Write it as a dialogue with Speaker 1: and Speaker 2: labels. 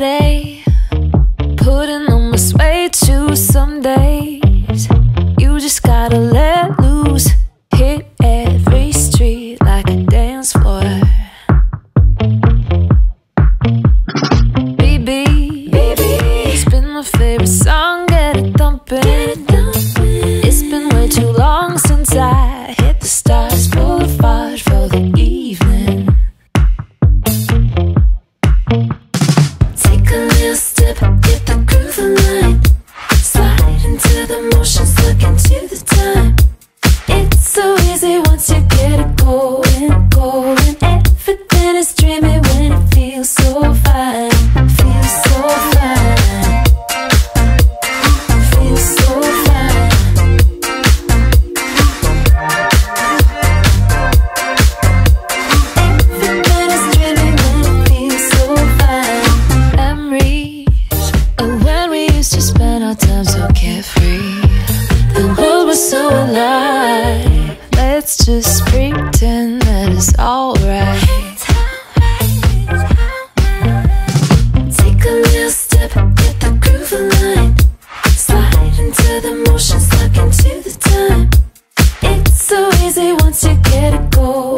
Speaker 1: Friday Putting on my sway to some days. You just gotta let so alive. Let's just pretend that it's alright. Take a little step, get the groove aligned. Slide into the motion, stuck into the time. It's so easy once you get it going.